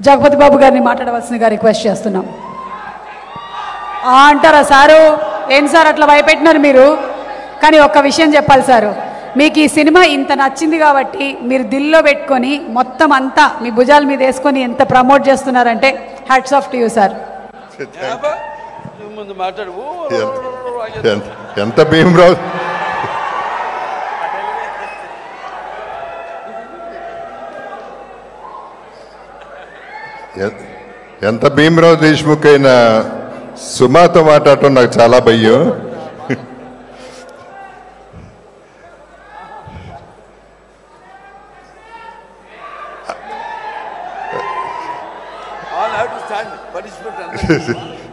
జగపతి బాబు గారిని మాట్లాడవలసిందిగా రిక్వెస్ట్ చేస్తున్నాం. ఆ అంటారా సారు? ఏంటి సార్ అట్లా భయపెట్టినారు మీరు? కానీ ఒక్క విషయం చెప్పాలి సారు. మీకు ఈ సినిమా ఇంత నచ్చింది కాబట్టి మీరు దిల్లో పెట్టుకొని మొత్తం అంతా మీ భుజాల మీద వేసుకొని ఎంత ప్రమోట్ చేస్తున్నారంటే hats off to you sir. ఎంత భీమరావు ఎంత భీమరావు దేశ్ముఖ్ అయినా సుమాతో మాట్లాడటం నాకు చాలా భయం.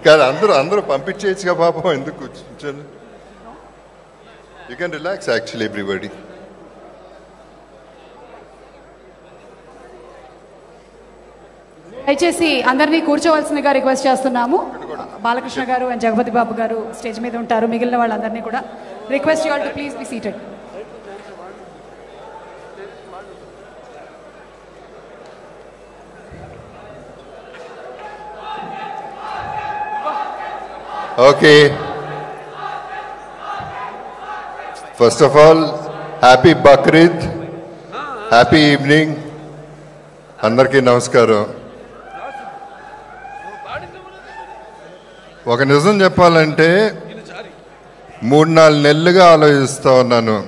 కాదు అందరూ అందరూ పంపించేయచ్చుగా పాపం. ఎందుకు కూర్చొని? You can relax actually everybody దయచేసి అందరినీ కూర్చోవలసిందిగా రిక్వెస్ట్ చేస్తున్నాము. బాలకృష్ణ గారు అండ్ జగపతి బాబు గారు స్టేజ్ మీద ఉంటారు. మిగిలిన వాళ్ళందరినీ కూడా request you all to please be seated. Okay first of all happy Bakrid happy evening అందరికీ నమస్కారం ఒక నిజం చెప్పాలంటే మూడు నాలుగు నెలలుగా ఆలోచిస్తూ ఉన్నాను.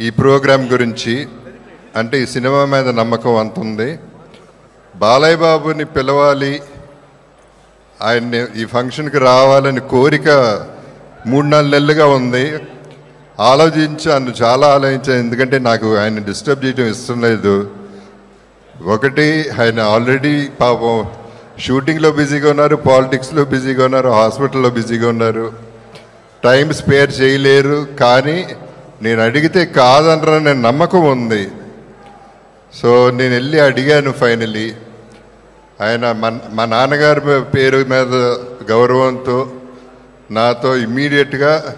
ఈ ప్రోగ్రాం గురించి. అంటే ఈ సినిమా మీద నమ్మకం అంత ఉంది. బాలయ్య బాబుని పిలవాలి. ఆయన్ని ఈ ఫంక్షన్కి రావాలని కోరిక మూడు నాలుగు నెలలుగా ఉంది. ఆలోచించాను చాలా ఆలోచించాను. ఎందుకంటే నాకు ఆయన డిస్టర్బ్ చేయడం ఇష్టం లేదు. ఒకటి ఆయన ఆల్రెడీ పాపం షూటింగ్లో బిజీగా ఉన్నారు పాలిటిక్స్లో బిజీగా ఉన్నారు హాస్పిటల్లో బిజీగా ఉన్నారు. టైం స్పేర్ చేయలేరు కానీ నేను అడిగితే కాదనరనే నమ్మకం ఉంది. సో నేను వెళ్ళి అడిగాను ఫైనలీ. ఆయన మన మా నాన్నగారి పేరు మీద గౌరవంతో నాతో ఇమ్మీడియట్గా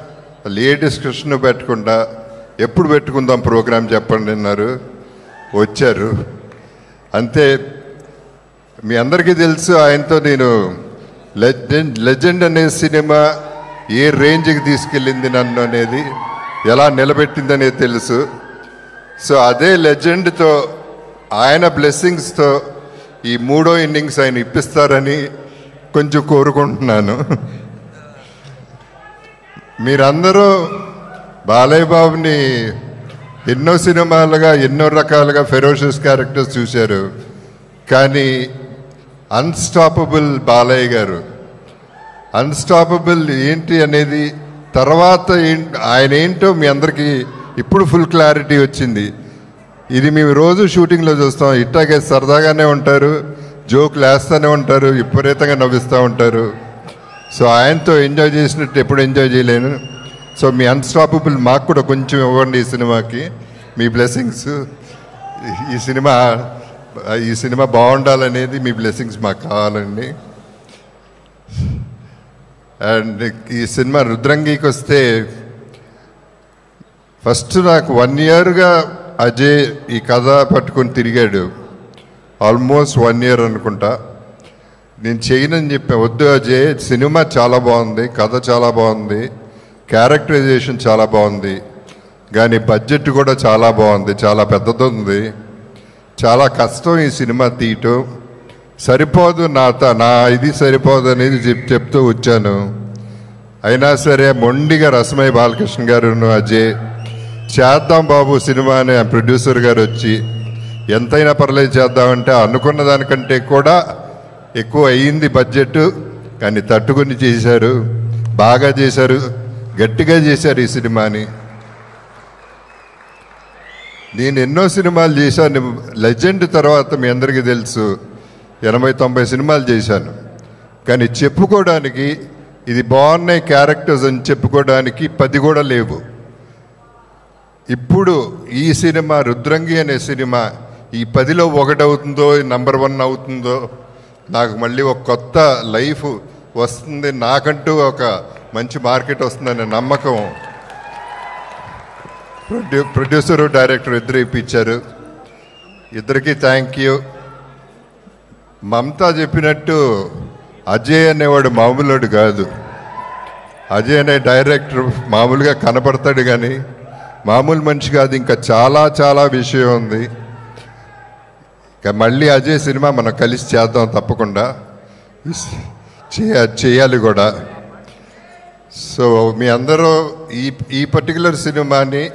ఏ కృష్ణ పెట్టకుండా ఎప్పుడు పెట్టుకుందాం ప్రోగ్రాం చెప్పండి అన్నారు. వచ్చారు. అంతే మీ అందరికీ తెలుసు ఆయనతో నేను లెజెండ్ లెజెండ్ అనే సినిమా ఏ రేంజ్కి తీసుకెళ్ళింది నన్ను అనేది ఎలా నిలబెట్టింది అనేది తెలుసు. సో అదే లెజెండ్తో ఆయన బ్లెస్సింగ్స్తో ఈ మూడో ఇన్నింగ్స్ ఆయన ఇప్పిస్తారని కొంచెం కోరుకుంటున్నాను. మీరందరూ బాలయ్య బాబుని ఎన్నో సినిమాలుగా ఎన్నో రకాలుగా ఫెరోషియస్ క్యారెక్టర్స్ చూశారు. కానీ అన్స్టాపబుల్ బాలయ్య గారు అన్స్టాపబుల్ ఏంటి అనేది తర్వాత ఏం- ఆయన ఏంటో మీ అందరికీ ఇప్పుడు ఫుల్ క్లారిటీ వచ్చింది. ఇది మేము రోజు షూటింగ్లో చూస్తాం. ఇట్టాగే సరదాగానే ఉంటారు. జోకులు వేస్తూనే ఉంటారు. విపరీతంగా నవ్విస్తూ ఉంటారు. సో ఆయనతో ఎంజాయ్ చేసినట్టు ఎప్పుడు ఎంజాయ్ చేయలేను. సో మీ అన్స్టాపబుల్ మాకు కూడా కొంచెం ఇవ్వండి ఈ సినిమాకి. మీ బ్లెస్సింగ్స్ ఈ సినిమా ఈ సినిమా బాగుండాలనేది మీ బ్లెస్సింగ్స్ మాకు కావాలండి. అండ్ ఈ సినిమా రుద్రంగికి వస్తే ఫస్ట్ నాకు వన్ ఇయర్గా అజయ్ ఈ కథ పట్టుకొని తిరిగాడు. ఆల్మోస్ట్ వన్ ఇయర్ అనుకుంటా. నేను చేయనని చెప్పా వద్దు అజయ్ సినిమా చాలా బాగుంది కథ చాలా బాగుంది క్యారెక్టరైజేషన్ చాలా బాగుంది కానీ బడ్జెట్ కూడా చాలా బాగుంది చాలా పెద్దది ఉంది. చాలా కష్టం ఈ సినిమా తీయటం. సరిపోదు నా త- నా ఇది సరిపోదు అనేది చెప్ చెప్తూ వచ్చాను. అయినా సరే మొండిగా రసమయ్య బాలకృష్ణ గారు అజయ్ చేద్దాం బాబు సినిమా అనే ప్రొడ్యూసర్ గారు వచ్చి ఎంతైనా పర్లేదు చేద్దామంటే అనుకున్న దానికంటే కూడా ఎక్కువ అయ్యింది బడ్జెట్. కానీ తట్టుకుని చేశారు బాగా చేశారు గట్టిగా చేశారు ఈ సినిమాని. నేను ఎన్నో సినిమాలు చేశాను. లెజెండ్ తర్వాత మీ అందరికీ తెలుసు. ఎనభై తొంభై సినిమాలు చేశాను. కానీ చెప్పుకోవడానికి ఇది బాగున్నాయి క్యారెక్టర్స్ అని చెప్పుకోవడానికి పది కూడా లేవు. ఇప్పుడు ఈ సినిమా రుద్రంగి అనే సినిమా ఈ పదిలో ఒకటవుతుందో నంబర్ వన్ అవుతుందో నాకు మళ్ళీ ఒక కొత్త లైఫ్ వస్తుంది. నాకంటూ ఒక మంచి మార్కెట్ వస్తుందనే నమ్మకం ప్రొడ్యూ ప్రొడ్యూసరు డైరెక్టర్ ఇద్దరు ఇప్పించారు. ఇద్దరికి థ్యాంక్ యూ మమతా చెప్పినట్టు అజయ్ అనేవాడు మామూలుడు కాదు. అజయ్ అనే డైరెక్టర్ మామూలుగా కనపడతాడు కానీ మామూలు మనిషి కాదు ఇంకా చాలా చాలా విషయం ఉంది. ఇంకా మళ్ళీ అజయ్ సినిమా మనం కలిసి చేద్దాం తప్పకుండా. చేయ చేయాలి కూడా. సో మీ అందరూ ఈ ఈ పర్టికులర్ సినిమాని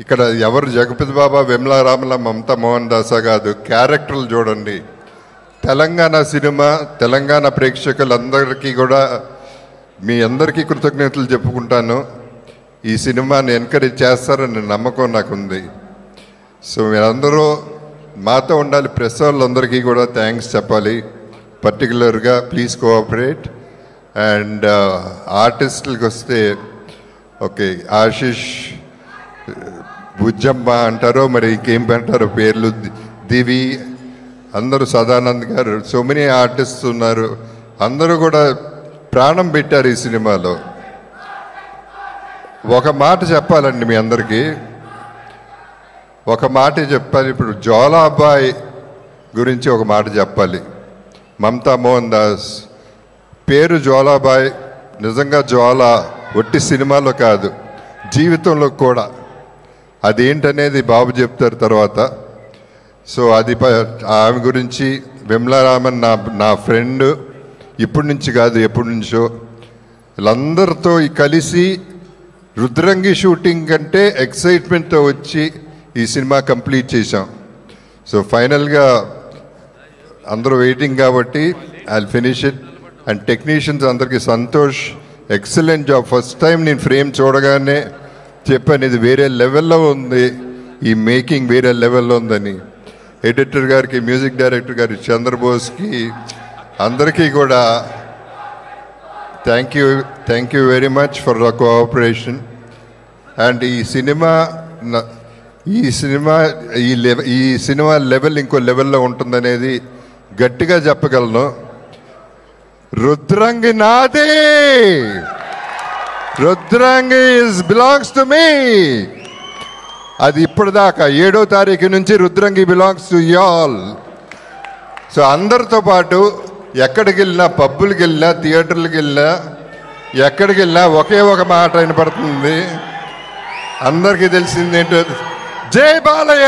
ఇక్కడ ఎవరు జగపతి బాబా విమలా రామల మమతా మోహన్ దాసా కాదు క్యారెక్టర్లు చూడండి. తెలంగాణ సినిమా తెలంగాణ ప్రేక్షకులందరికీ కూడా మీ అందరికీ కృతజ్ఞతలు చెప్పుకుంటాను. ఈ సినిమాని ఎంకరేజ్ చేస్తారని నమ్మకం నాకుంది. సో మీరందరూ మాతో ఉండాలి ప్రెస్ వాళ్ళందరికీ కూడా థ్యాంక్స్ చెప్పాలి. పర్టికులర్గా ప్లీజ్ కోఆపరేట్. అండ్ ఆర్టిస్టులకు వస్తే ఓకే ఆశిష్ బుజ్జమ్మ అంటారో మరి ఇంకేం పెంటారో పేర్లు దివి అందరూ సదానంద్ గారు సో మెనీ ఆర్టిస్ట్ ఉన్నారు. అందరూ కూడా ప్రాణం పెట్టారు ఈ సినిమాలో. ఒక మాట చెప్పాలండి మీ అందరికీ. ఒక మాట చెప్పాలి ఇప్పుడు జ్వాలా అబ్బాయి గురించి ఒక మాట చెప్పాలి. మమతా మోహన్ దాస్ పేరు జోలాబాయ్ నిజంగా జ్వాల ఒట్టి సినిమాలో కాదు జీవితంలో కూడా. అదేంటనేది బాబు చెప్తారు తర్వాత. సో అది ప- ఆమె గురించి విమలారామన్ నా నా ఫ్రెండ్ ఇప్పటి నుంచి కాదు ఎప్పటి నుంచో. వీళ్ళందరితో కలిసి రుద్రంగి షూటింగ్ కంటే ఎక్సైట్మెంట్తో వచ్చి ఈ సినిమా కంప్లీట్ చేశాం. సో ఫైనల్గా అందరూ వెయిటింగ్ కాబట్టి I finish it. And technicians అందరికీ Santosh. Excellent job. First time నేను ఫ్రేమ్ చూడగానే చెప్పాను ఇది వేరే లెవెల్లో ఉంది. ఈ మేకింగ్ వేరే లెవెల్లో ఉందని. ఎడిటర్ గారికి మ్యూజిక్ డైరెక్టర్ గారి చంద్రబోస్కి అందరికీ కూడా thank you thank you very much for the cooperation and ఈ సినిమా ఈ సినిమా ఈ లెవ ఈ సినిమా లెవెల్ ఇంకో లెవెల్లో ఉంటుందనేది గట్టిగా చెప్పగలను. రుద్రంగి నాదే! Rudrangi is belongs to me అది ఇప్పటిదాకా ఏడో తారీఖు నుంచి Rudrangi belongs to y'all so అందరితో పాటు ఎక్కడికి వెళ్ళినా పబ్బులకి వెళ్ళినా థియేటర్లకు వెళ్ళినా ఎక్కడికి వెళ్ళినా ఒకే ఒక మాట వినపడుతుంది. అందరికీ తెలిసింది ఏంటో జై బాలయ్య!